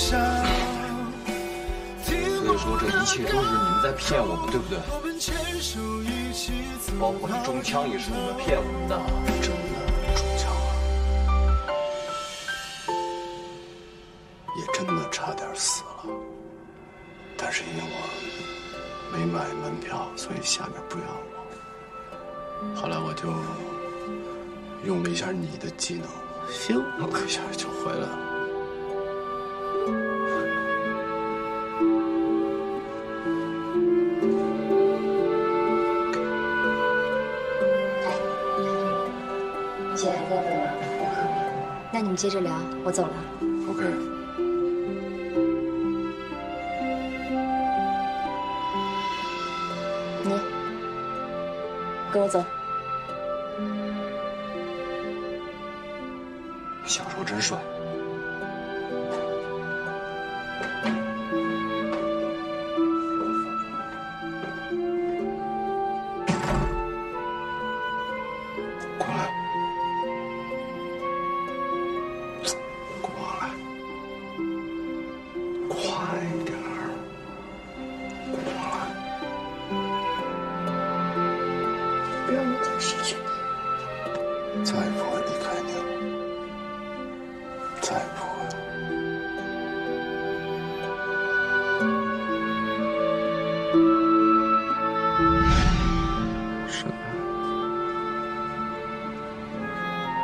所以说这一切都是你们在骗我们，对不对？包括那中枪也是你们骗我们的。真的中枪了，也真的差点死了。但是因为我没买门票，所以下面不要我。后来我就用了一下你的技能，行，一下就回来了。那你们接着聊，我走了。OK。你跟我走。小时候真帅。快点儿，过来。让我再失去你？再也不会离开你了，再也不会。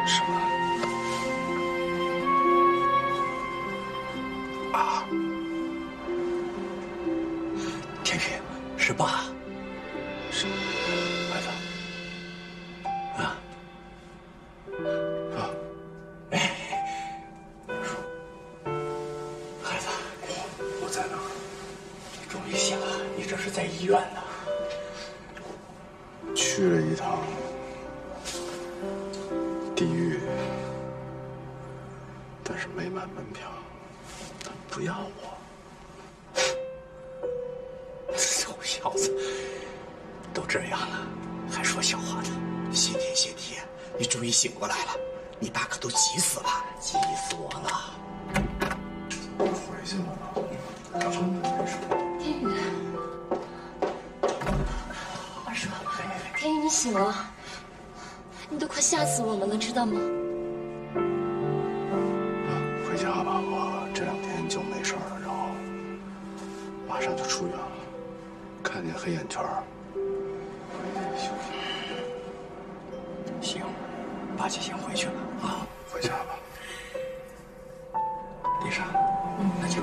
什么？天宇，是爸。是孩子啊啊！哎孩子，我在哪儿？你终于醒了，你这是在医院呢。去了一趟地狱，但是没买门票，他不要我。小子，都这样了，还说笑话呢？谢天谢地，你终于醒过来了，你爸可都急死了，急死我了。回去了，真的没事。天宇，二叔，天宇，你醒了，你都快吓死我们了，知道吗？回家吧，我这两天就没事了，然后马上就出院了，看见黑眼圈儿，休息。行，八戒先回去了啊。回家吧。丽莎，那就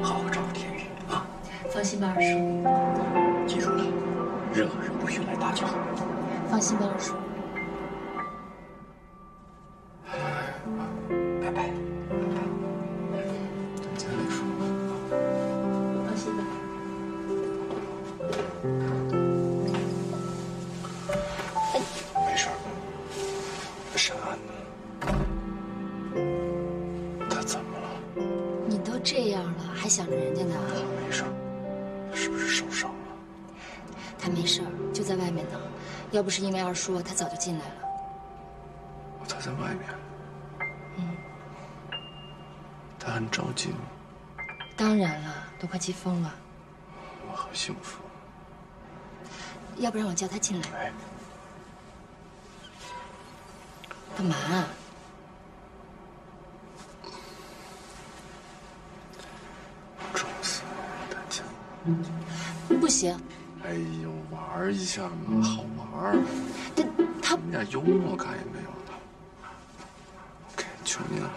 好好照顾天宇啊。放心吧，二叔。记住了，任何人不许来打搅。放心吧，二叔。这样了，还想着人家呢？他没事。他是不是受伤了？他没事，就在外面呢。要不是因为二叔，他早就进来了。他在外面。嗯。他很着急吗？当然了，都快急疯了。我好幸福。要不然我叫他进来。哎，干嘛？撞死我，大家。不行，哎呦，玩一下嘛，好玩儿。他他一点幽默感也没有的。OK，求你了。